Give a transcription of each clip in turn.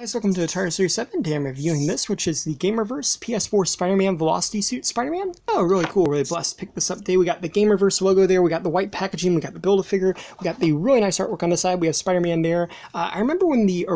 Guys, welcome to the TARDIS37. Today I'm reviewing this, which is the Gamerverse PS4 Spider-Man Velocity Suit Spider-Man. Oh, really cool, really blessed. to Pick this up today. We got the Gamerverse logo there, we got the white packaging, we got the Build-A-Figure, we got the really nice artwork on the side, we have Spider-Man there. Uh, I remember when the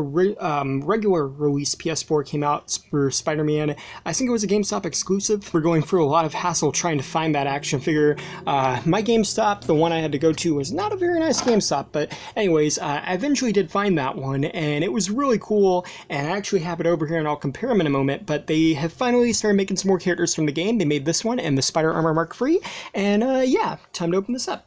um, regular release PS4 came out for Spider-Man, I think it was a GameStop exclusive. We're going through a lot of hassle trying to find that action figure. Uh, my GameStop, the one I had to go to, was not a very nice GameStop, but anyways, uh, I eventually did find that one, and it was really cool and I actually have it over here and I'll compare them in a moment, but they have finally started making some more characters from the game. They made this one and the Spider Armor Mark III, and uh, yeah, time to open this up.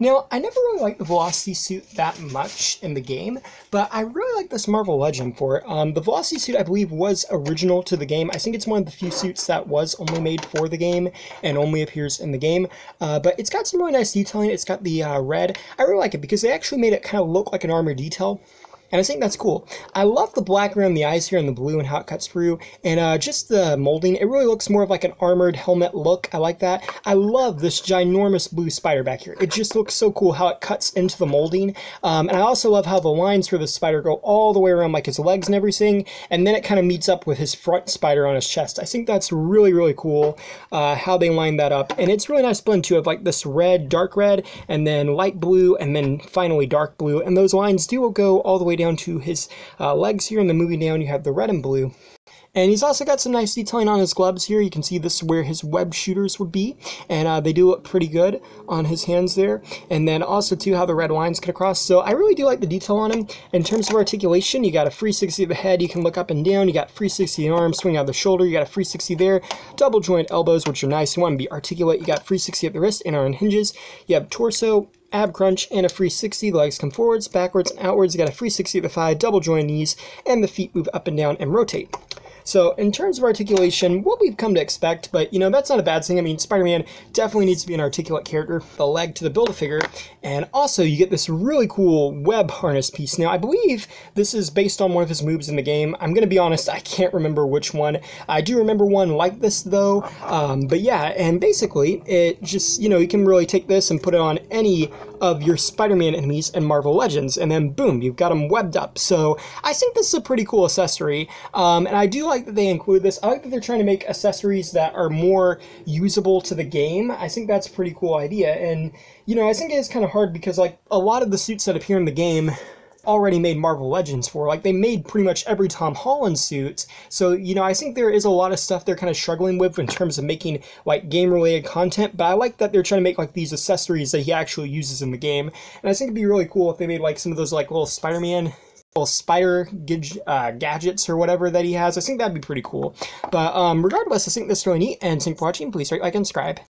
Now, I never really liked the Velocity suit that much in the game, but I really like this Marvel Legend for it. Um, the Velocity suit, I believe, was original to the game. I think it's one of the few suits that was only made for the game and only appears in the game, uh, but it's got some really nice detailing. It's got the uh, red. I really like it because they actually made it kind of look like an armor detail and I think that's cool. I love the black around the eyes here and the blue and how it cuts through, and uh, just the molding. It really looks more of like an armored helmet look. I like that. I love this ginormous blue spider back here. It just looks so cool how it cuts into the molding, um, and I also love how the lines for the spider go all the way around like his legs and everything, and then it kind of meets up with his front spider on his chest. I think that's really, really cool uh, how they line that up, and it's really nice blend too of like this red, dark red, and then light blue, and then finally dark blue, and those lines do go all the way down to his uh, legs here. In the movie down, you have the red and blue. And he's also got some nice detailing on his gloves here. You can see this is where his web shooters would be. And uh, they do look pretty good on his hands there. And then also, too, how the red lines cut across. So I really do like the detail on him. In terms of articulation, you got a 360 of the head. You can look up and down. You got 360 the arm, swing out of the shoulder. You got a 360 there. Double joint elbows, which are nice. You want to be articulate. You got 360 at the wrist and on hinges. You have torso, ab crunch, and a 360. The legs come forwards, backwards, and outwards. You got a 360 at the thigh, double joint knees, and the feet move up and down and rotate. So in terms of articulation, what we've come to expect, but you know, that's not a bad thing. I mean, Spider-Man definitely needs to be an articulate character, the leg to the Build-A-Figure, and also you get this really cool web harness piece. Now, I believe this is based on one of his moves in the game. I'm going to be honest, I can't remember which one. I do remember one like this though, um, but yeah, and basically it just, you know, you can really take this and put it on any of your Spider-Man enemies in Marvel Legends, and then boom, you've got them webbed up. So I think this is a pretty cool accessory, um, and I do like like that they include this. I like that they're trying to make accessories that are more usable to the game. I think that's a pretty cool idea. And, you know, I think it is kind of hard because, like, a lot of the suits that appear in the game already made Marvel Legends for. Like they made pretty much every Tom Holland suit. So, you know, I think there is a lot of stuff they're kind of struggling with in terms of making like game related content, but I like that they're trying to make like these accessories that he actually uses in the game. And I think it'd be really cool if they made like some of those like little Spider uh, gadgets or whatever that he has. I think that'd be pretty cool. But um, regardless, I think this is really neat. And thanks for watching. Please rate, like, and subscribe.